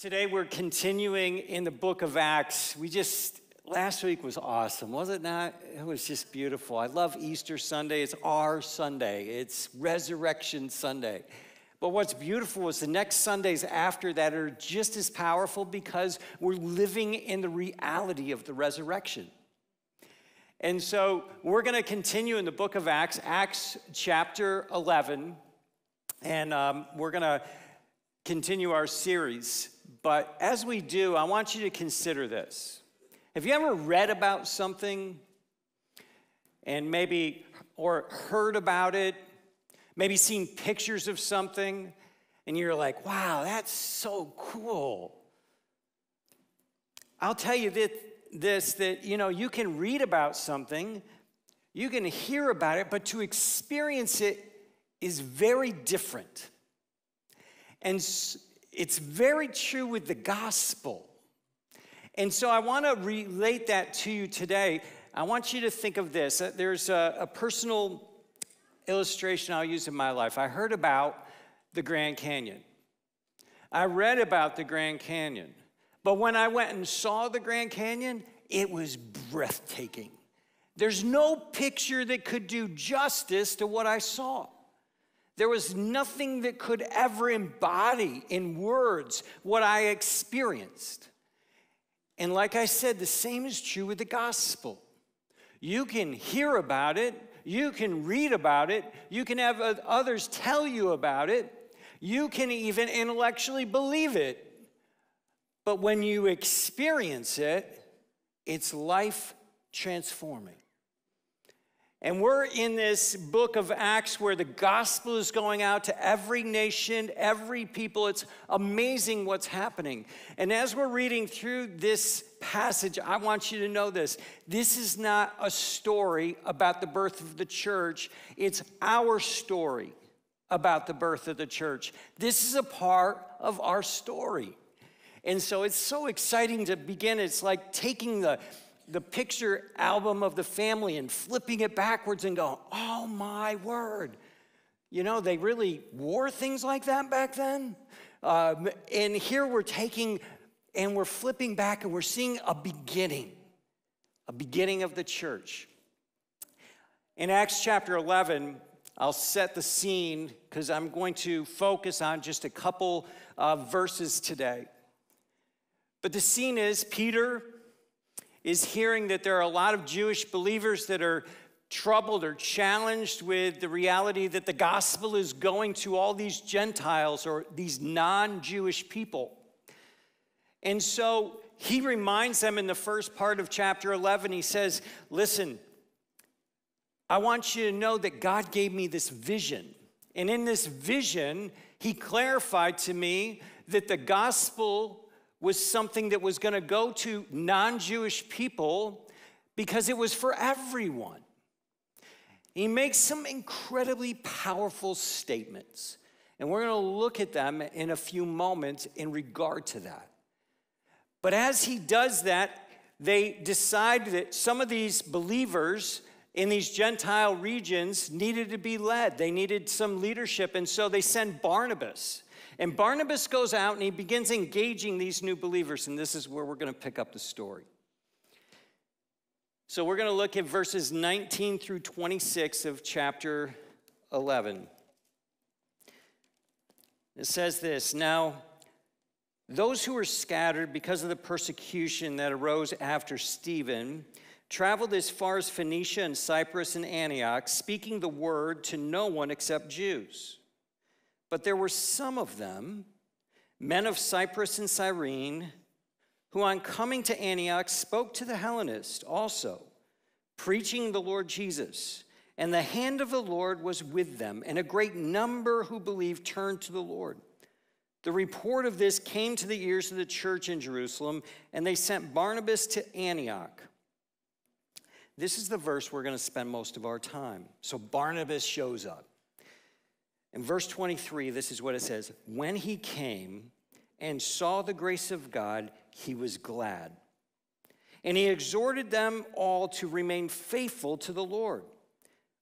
Today we're continuing in the book of Acts. We just, last week was awesome, was it not? It was just beautiful. I love Easter Sunday. It's our Sunday, it's Resurrection Sunday. But what's beautiful is the next Sundays after that are just as powerful because we're living in the reality of the resurrection. And so we're going to continue in the book of Acts, Acts chapter 11, and um, we're going to continue our series but as we do, I want you to consider this. Have you ever read about something and maybe, or heard about it, maybe seen pictures of something, and you're like, wow, that's so cool? I'll tell you that, this that, you know, you can read about something, you can hear about it, but to experience it is very different. And it's very true with the gospel. And so I want to relate that to you today. I want you to think of this. Uh, there's a, a personal illustration I'll use in my life. I heard about the Grand Canyon. I read about the Grand Canyon. But when I went and saw the Grand Canyon, it was breathtaking. There's no picture that could do justice to what I saw. There was nothing that could ever embody in words what I experienced. And like I said, the same is true with the gospel. You can hear about it, you can read about it, you can have others tell you about it, you can even intellectually believe it. But when you experience it, it's life transforming. And we're in this book of Acts where the gospel is going out to every nation, every people. It's amazing what's happening. And as we're reading through this passage, I want you to know this. This is not a story about the birth of the church, it's our story about the birth of the church. This is a part of our story. And so it's so exciting to begin. It's like taking the the picture album of the family and flipping it backwards and going, oh my word. You know, they really wore things like that back then. Um, and here we're taking and we're flipping back and we're seeing a beginning, a beginning of the church. In Acts chapter 11, I'll set the scene because I'm going to focus on just a couple of verses today. But the scene is Peter is hearing that there are a lot of Jewish believers that are troubled or challenged with the reality that the gospel is going to all these Gentiles or these non Jewish people. And so he reminds them in the first part of chapter 11, he says, Listen, I want you to know that God gave me this vision. And in this vision, he clarified to me that the gospel was something that was going to go to non Jewish people because it was for everyone. He makes some incredibly powerful statements, and we're going to look at them in a few moments in regard to that. But as he does that, they decide that some of these believers in these Gentile regions needed to be led. They needed some leadership, and so they send Barnabas. And Barnabas goes out and he begins engaging these new believers, and this is where we're going to pick up the story. So we're going to look at verses 19 through 26 of chapter 11. It says this Now, those who were scattered because of the persecution that arose after Stephen traveled as far as Phoenicia and Cyprus and Antioch, speaking the word to no one except Jews. But there were some of them, men of Cyprus and Cyrene, who on coming to Antioch spoke to the Hellenists also, preaching the Lord Jesus. And the hand of the Lord was with them, and a great number who believed turned to the Lord. The report of this came to the ears of the church in Jerusalem, and they sent Barnabas to Antioch. This is the verse we're going to spend most of our time. So Barnabas shows up. In verse 23, this is what it says When he came and saw the grace of God, he was glad. And he exhorted them all to remain faithful to the Lord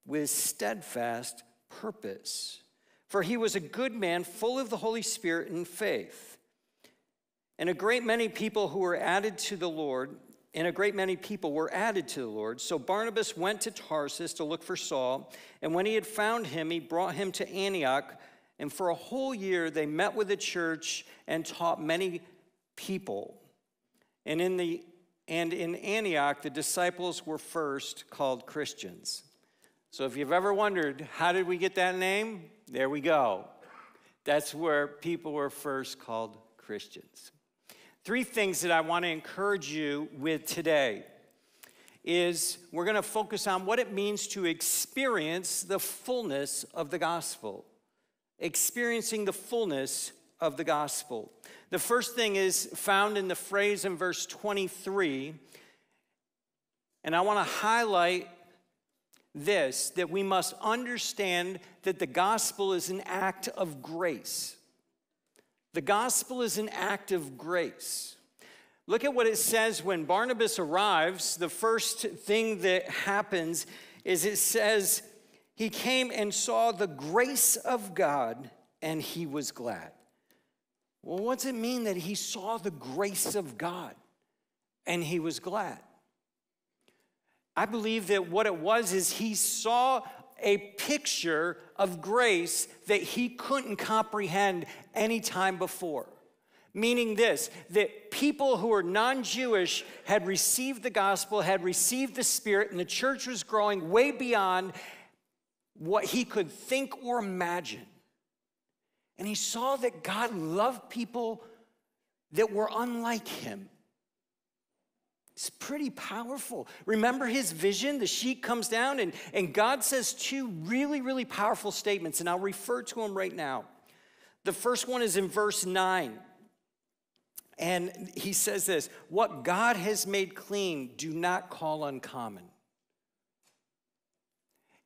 with steadfast purpose. For he was a good man, full of the Holy Spirit and faith. And a great many people who were added to the Lord, and a great many people were added to the Lord. So Barnabas went to Tarsus to look for Saul, and when he had found him, he brought him to Antioch. And for a whole year, they met with the church and taught many people. And in, the, and in Antioch, the disciples were first called Christians. So if you've ever wondered, how did we get that name? There we go. That's where people were first called Christians. Three things that I want to encourage you with today is we're going to focus on what it means to experience the fullness of the gospel. Experiencing the fullness of the gospel. The first thing is found in the phrase in verse 23, and I want to highlight this that we must understand that the gospel is an act of grace. The gospel is an act of grace. Look at what it says when Barnabas arrives. The first thing that happens is it says, He came and saw the grace of God and he was glad. Well, what's it mean that he saw the grace of God and he was glad? I believe that what it was is he saw a picture of grace that he couldn't comprehend any time before. Meaning this, that people who were non Jewish had received the gospel, had received the Spirit, and the church was growing way beyond what he could think or imagine. And he saw that God loved people that were unlike him. It's pretty powerful. Remember his vision? The sheet comes down, and, and God says two really, really powerful statements, and I'll refer to them right now. The first one is in verse 9. And he says this What God has made clean, do not call uncommon.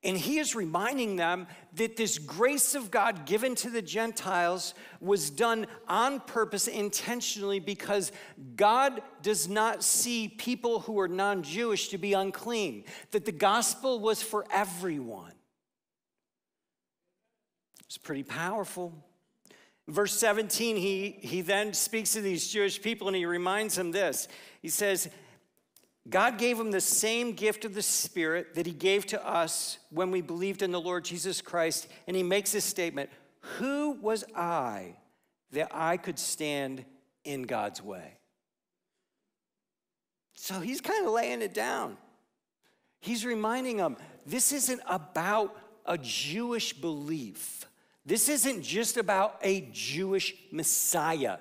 And he is reminding them that this grace of God given to the Gentiles was done on purpose, intentionally, because God does not see people who are non Jewish to be unclean, that the gospel was for everyone. It's pretty powerful. Verse 17, he, he then speaks to these Jewish people and he reminds them this. He says, God gave him the same gift of the Spirit that he gave to us when we believed in the Lord Jesus Christ. And he makes this statement Who was I that I could stand in God's way? So he's kind of laying it down. He's reminding them this isn't about a Jewish belief. This isn't just about a Jewish Messiah.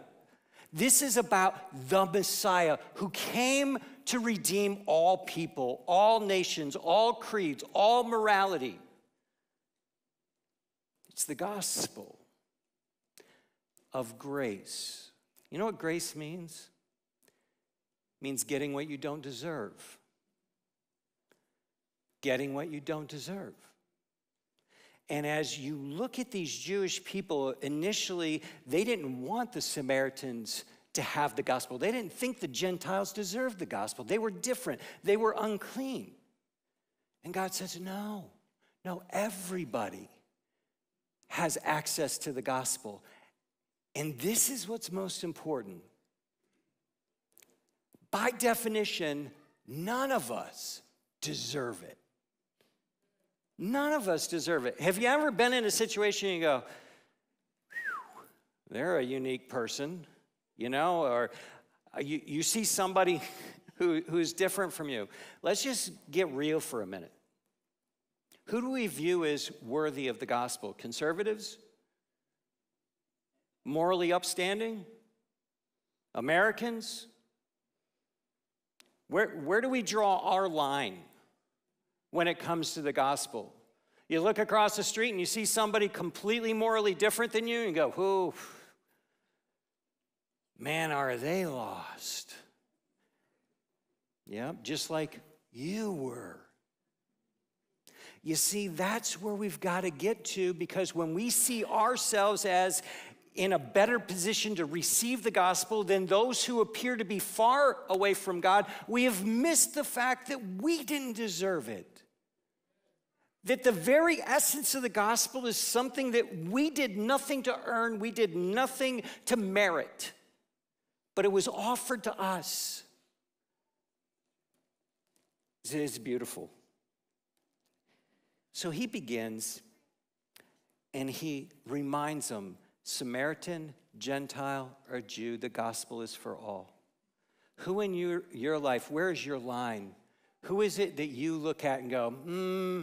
This is about the Messiah who came to redeem all people, all nations, all creeds, all morality. It's the gospel of grace. You know what grace means? It means getting what you don't deserve. Getting what you don't deserve. And as you look at these Jewish people, initially, they didn't want the Samaritans to have the gospel. They didn't think the Gentiles deserved the gospel. They were different, they were unclean. And God says, No, no, everybody has access to the gospel. And this is what's most important. By definition, none of us deserve it. None of us deserve it. Have you ever been in a situation you go, they're a unique person? You know, or uh, you, you see somebody who, who's different from you. Let's just get real for a minute. Who do we view as worthy of the gospel? Conservatives? Morally upstanding? Americans? Where, where do we draw our line when it comes to the gospel? You look across the street and you see somebody completely morally different than you and you go, whoo, Man, are they lost? Yep, just like you were. You see, that's where we've got to get to because when we see ourselves as in a better position to receive the gospel than those who appear to be far away from God, we have missed the fact that we didn't deserve it. That the very essence of the gospel is something that we did nothing to earn, we did nothing to merit but it was offered to us. It is beautiful. So he begins and he reminds them Samaritan, Gentile, or Jew, the gospel is for all. Who in your, your life, where is your line? Who is it that you look at and go, hmm,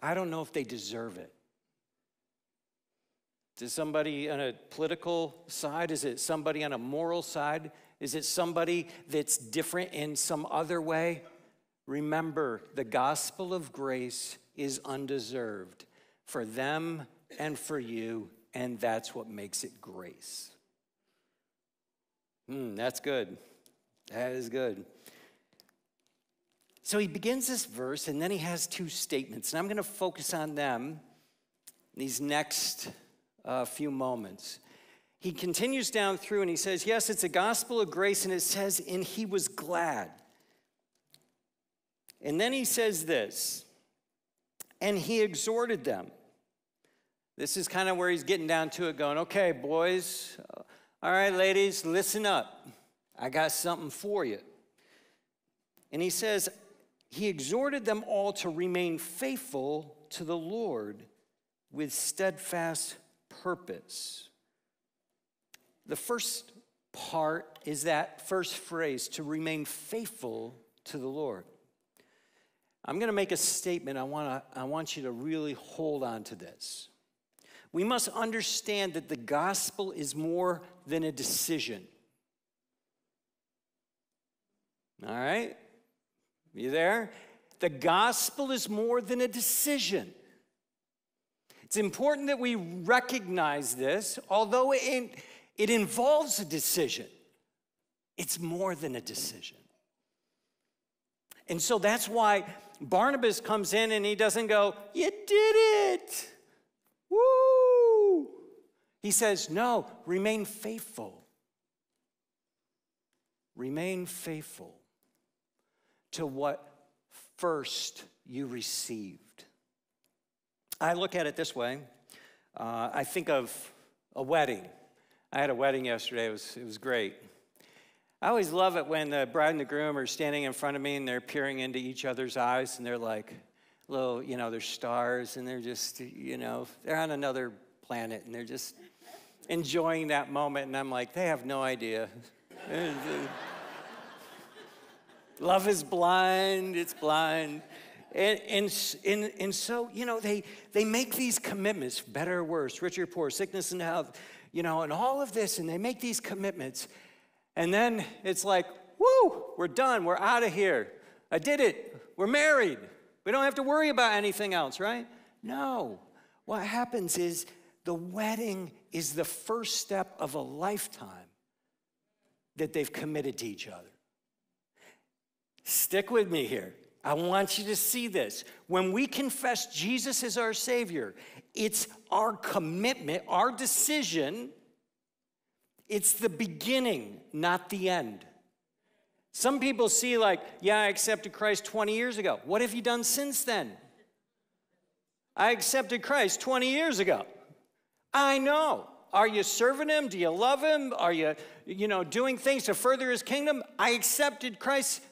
I don't know if they deserve it? Is somebody on a political side? Is it somebody on a moral side? Is it somebody that's different in some other way? Remember, the gospel of grace is undeserved for them and for you, and that's what makes it grace. Hmm, that's good. That is good. So he begins this verse, and then he has two statements, and I'm going to focus on them these next uh, few moments. He continues down through and he says, Yes, it's a gospel of grace, and it says, And he was glad. And then he says this, and he exhorted them. This is kind of where he's getting down to it, going, Okay, boys, all right, ladies, listen up. I got something for you. And he says, He exhorted them all to remain faithful to the Lord with steadfast purpose. The first part is that first phrase to remain faithful to the Lord. I'm going to make a statement. I want, to, I want you to really hold on to this. We must understand that the gospel is more than a decision. All right? You there? The gospel is more than a decision. It's important that we recognize this, although it, it involves a decision, it's more than a decision. And so that's why Barnabas comes in and he doesn't go, You did it! Woo! He says, No, remain faithful. Remain faithful to what first you received. I look at it this way uh, I think of a wedding. I had a wedding yesterday, it was, it was great. I always love it when the bride and the groom are standing in front of me and they're peering into each other's eyes and they're like, little, you know, they're stars and they're just, you know, they're on another planet and they're just enjoying that moment. And I'm like, they have no idea. Love is blind, it's blind. And, and, and, and so, you know, they, they make these commitments, better or worse, rich or poor, sickness and health, you know, and all of this, and they make these commitments. And then it's like, woo, we're done, we're out of here. I did it, we're married. We don't have to worry about anything else, right? No. What happens is the wedding is the first step of a lifetime that they've committed to each other. Stick with me here. I want you to see this. When we confess Jesus as our Savior, it's our commitment, our decision. It's the beginning, not the end. Some people see, like, yeah, I accepted Christ 20 years ago. What have you done since then? I accepted Christ 20 years ago. I know. Are you serving him? Do you love him? Are you, you know, doing things to further his kingdom? I accepted Christ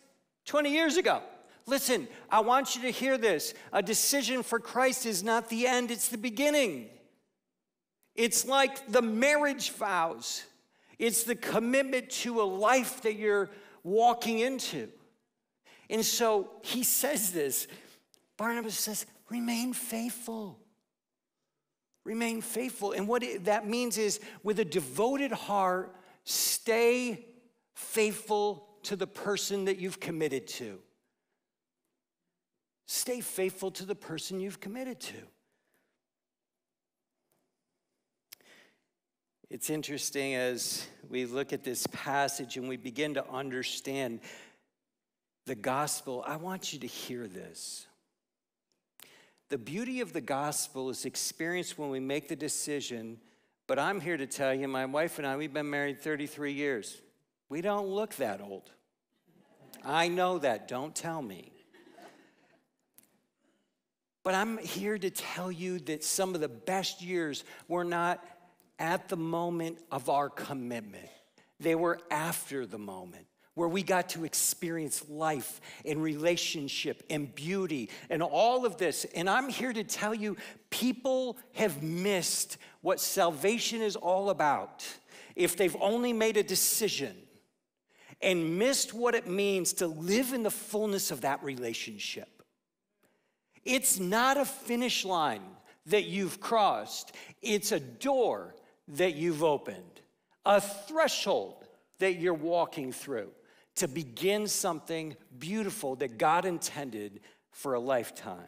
20 years ago. Listen, I want you to hear this. A decision for Christ is not the end, it's the beginning. It's like the marriage vows, it's the commitment to a life that you're walking into. And so he says this. Barnabas says, remain faithful. Remain faithful. And what it, that means is, with a devoted heart, stay faithful to the person that you've committed to. Stay faithful to the person you've committed to. It's interesting as we look at this passage and we begin to understand the gospel. I want you to hear this. The beauty of the gospel is experienced when we make the decision, but I'm here to tell you, my wife and I, we've been married 33 years. We don't look that old. I know that, don't tell me. But I'm here to tell you that some of the best years were not at the moment of our commitment, they were after the moment where we got to experience life and relationship and beauty and all of this. And I'm here to tell you people have missed what salvation is all about if they've only made a decision and missed what it means to live in the fullness of that relationship. It's not a finish line that you've crossed, it's a door that you've opened, a threshold that you're walking through to begin something beautiful that God intended for a lifetime.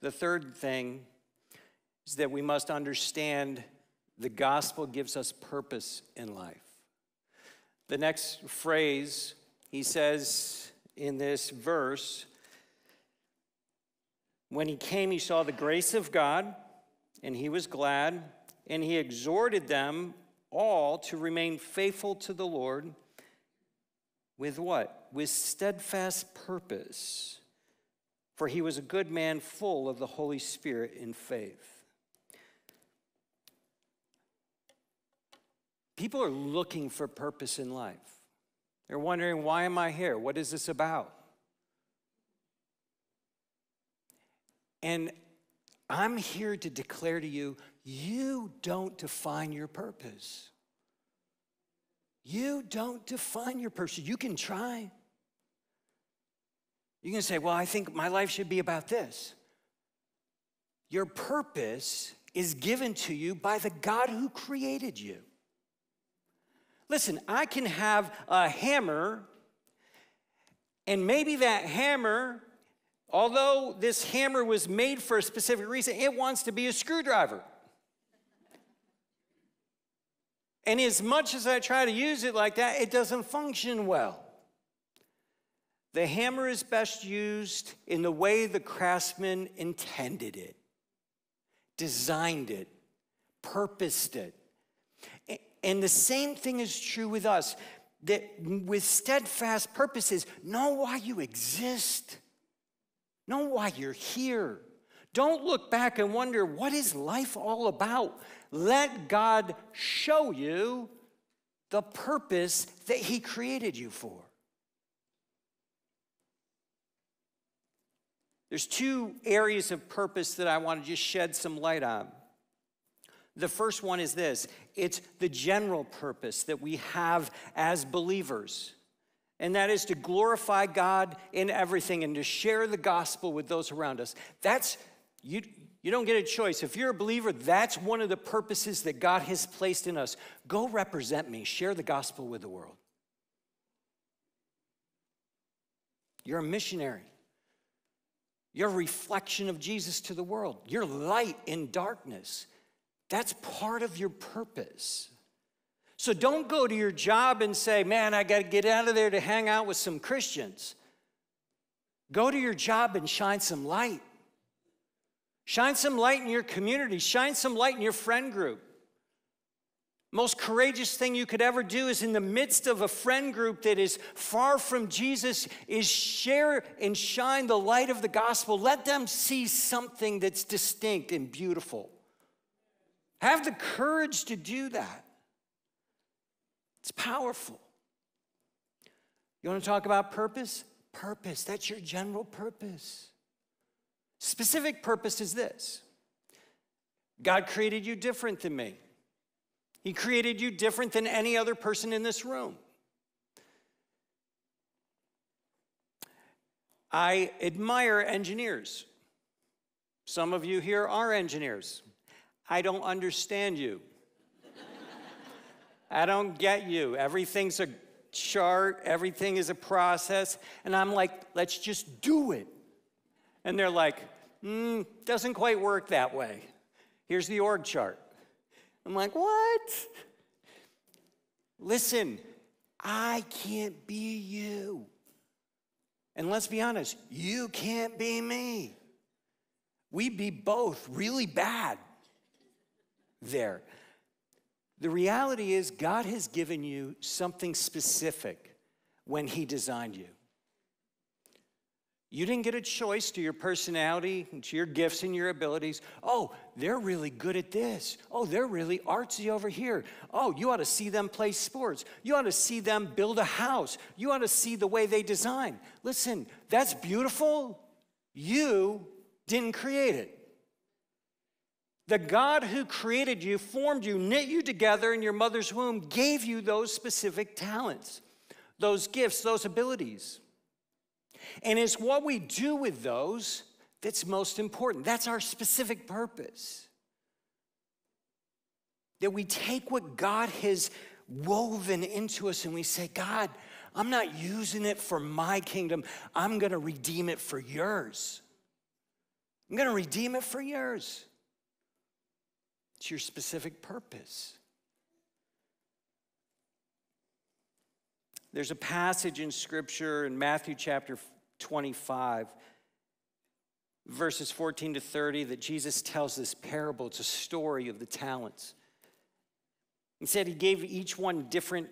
The third thing is that we must understand the gospel gives us purpose in life. The next phrase he says in this verse when he came, he saw the grace of God, and he was glad, and he exhorted them all to remain faithful to the Lord with what? With steadfast purpose. For he was a good man, full of the Holy Spirit in faith. People are looking for purpose in life. They're wondering, why am I here? What is this about? And I'm here to declare to you you don't define your purpose. You don't define your purpose. You can try. You can say, Well, I think my life should be about this. Your purpose is given to you by the God who created you. Listen, I can have a hammer, and maybe that hammer Although this hammer was made for a specific reason, it wants to be a screwdriver. And as much as I try to use it like that, it doesn't function well. The hammer is best used in the way the craftsman intended it, designed it, purposed it. And the same thing is true with us that with steadfast purposes, know why you exist. Know why you're here. Don't look back and wonder, what is life all about? Let God show you the purpose that He created you for. There's two areas of purpose that I want to just shed some light on. The first one is this it's the general purpose that we have as believers and that is to glorify God in everything and to share the gospel with those around us. That's, you, you don't get a choice. If you're a believer, that's one of the purposes that God has placed in us. Go represent me, share the gospel with the world. You're a missionary. You're a reflection of Jesus to the world. You're light in darkness. That's part of your purpose. So don't go to your job and say, man, I got to get out of there to hang out with some Christians. Go to your job and shine some light. Shine some light in your community, shine some light in your friend group. Most courageous thing you could ever do is in the midst of a friend group that is far from Jesus is share and shine the light of the gospel. Let them see something that's distinct and beautiful. Have the courage to do that. It's powerful. You want to talk about purpose? Purpose, that's your general purpose. Specific purpose is this God created you different than me, He created you different than any other person in this room. I admire engineers. Some of you here are engineers. I don't understand you. I don't get you. Everything's a chart, everything is a process. And I'm like, let's just do it. And they're like, mm, doesn't quite work that way. Here's the org chart. I'm like, what? Listen, I can't be you. And let's be honest, you can't be me. We'd be both really bad there. The reality is, God has given you something specific when He designed you. You didn't get a choice to your personality, to your gifts and your abilities. Oh, they're really good at this. Oh, they're really artsy over here. Oh, you ought to see them play sports. You ought to see them build a house. You ought to see the way they design. Listen, that's beautiful. You didn't create it. The God who created you, formed you, knit you together in your mother's womb, gave you those specific talents, those gifts, those abilities. And it's what we do with those that's most important. That's our specific purpose. That we take what God has woven into us and we say, God, I'm not using it for my kingdom, I'm gonna redeem it for yours. I'm gonna redeem it for yours. It's your specific purpose. There's a passage in Scripture in Matthew chapter 25, verses 14 to 30, that Jesus tells this parable. It's a story of the talents. He said he gave each one different,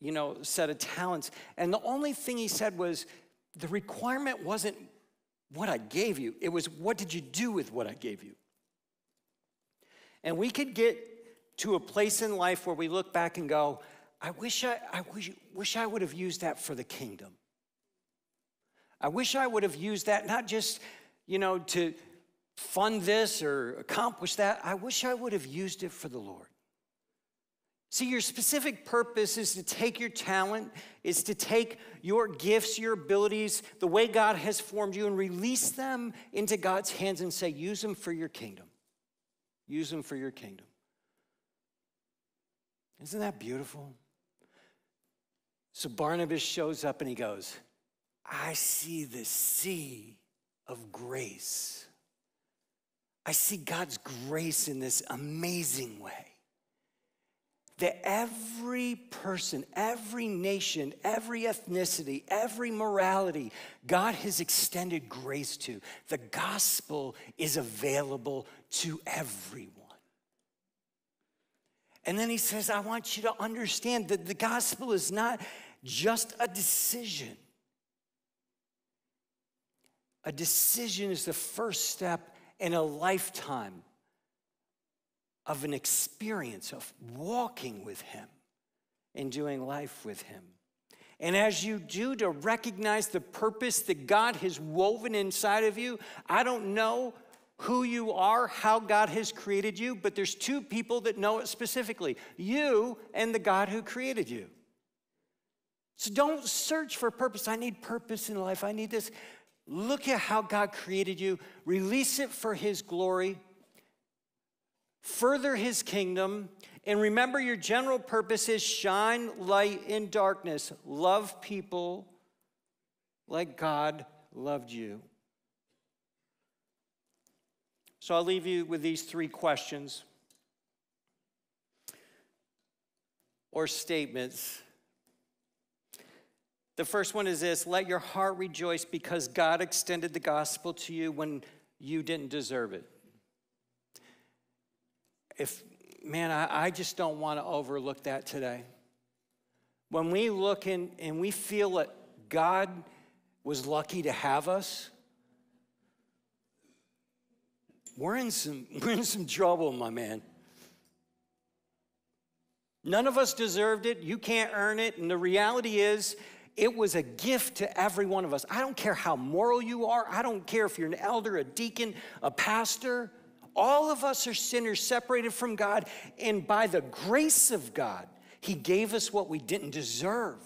you know, set of talents. And the only thing he said was the requirement wasn't what I gave you, it was what did you do with what I gave you? And we could get to a place in life where we look back and go, I wish I, I wish, wish I would have used that for the kingdom. I wish I would have used that not just, you know, to fund this or accomplish that. I wish I would have used it for the Lord. See, your specific purpose is to take your talent, is to take your gifts, your abilities, the way God has formed you, and release them into God's hands and say, use them for your kingdom. Use them for your kingdom. Isn't that beautiful? So Barnabas shows up and he goes, I see the sea of grace. I see God's grace in this amazing way. That every person, every nation, every ethnicity, every morality, God has extended grace to. The gospel is available to everyone. And then he says, I want you to understand that the gospel is not just a decision. A decision is the first step in a lifetime of an experience of walking with Him and doing life with Him. And as you do to recognize the purpose that God has woven inside of you, I don't know who you are, how God has created you, but there's two people that know it specifically you and the God who created you. So don't search for purpose. I need purpose in life. I need this. Look at how God created you, release it for His glory, further His kingdom, and remember your general purpose is shine light in darkness, love people like God loved you. So I'll leave you with these three questions or statements the first one is this let your heart rejoice because God extended the gospel to you when you didn't deserve it. If, man, I, I just don't want to overlook that today. When we look in and we feel that God was lucky to have us, we're in some, we're in some trouble, my man. None of us deserved it. You can't earn it. And the reality is, it was a gift to every one of us. I don't care how moral you are, I don't care if you're an elder, a deacon, a pastor. All of us are sinners separated from God, and by the grace of God, He gave us what we didn't deserve.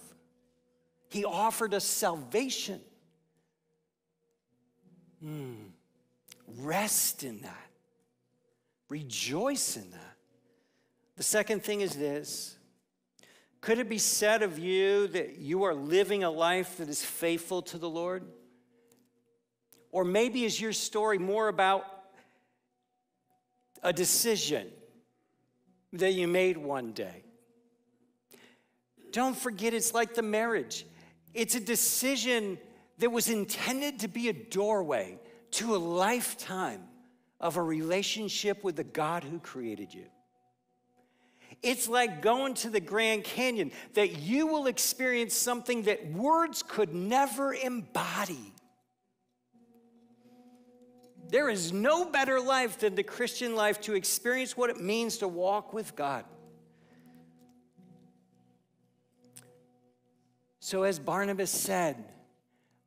He offered us salvation. Mm. Rest in that, rejoice in that. The second thing is this could it be said of you that you are living a life that is faithful to the Lord? Or maybe is your story more about a decision that you made one day? Don't forget, it's like the marriage. It's a decision that was intended to be a doorway to a lifetime of a relationship with the God who created you. It's like going to the Grand Canyon, that you will experience something that words could never embody. There is no better life than the Christian life to experience what it means to walk with God. So, as Barnabas said,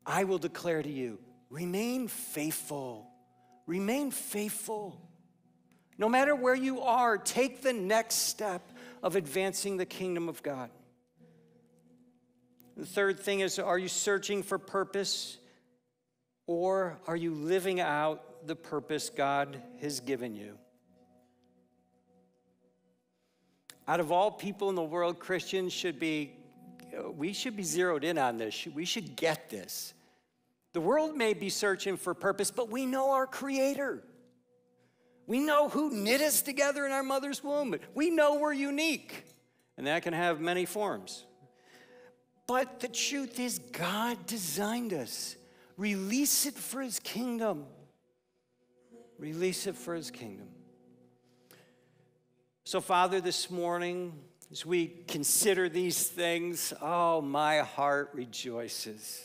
I will declare to you, remain faithful. Remain faithful. No matter where you are, take the next step of advancing the kingdom of God. The third thing is are you searching for purpose or are you living out the purpose God has given you? Out of all people in the world, Christians should be, we should be zeroed in on this. We should get this. The world may be searching for purpose, but we know our Creator. We know who knit us together in our mother's womb. We know we're unique, and that can have many forms. But the truth is, God designed us. Release it for His kingdom. Release it for His kingdom. So, Father, this morning, as we consider these things, oh, my heart rejoices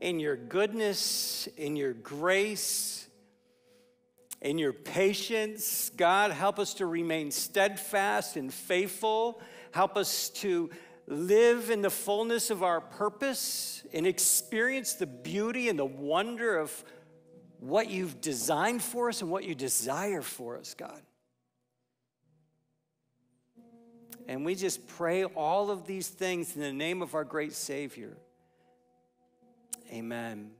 in your goodness, in your grace, in your patience. God, help us to remain steadfast and faithful. Help us to live in the fullness of our purpose and experience the beauty and the wonder of what you've designed for us and what you desire for us, God. And we just pray all of these things in the name of our great Savior. Amen.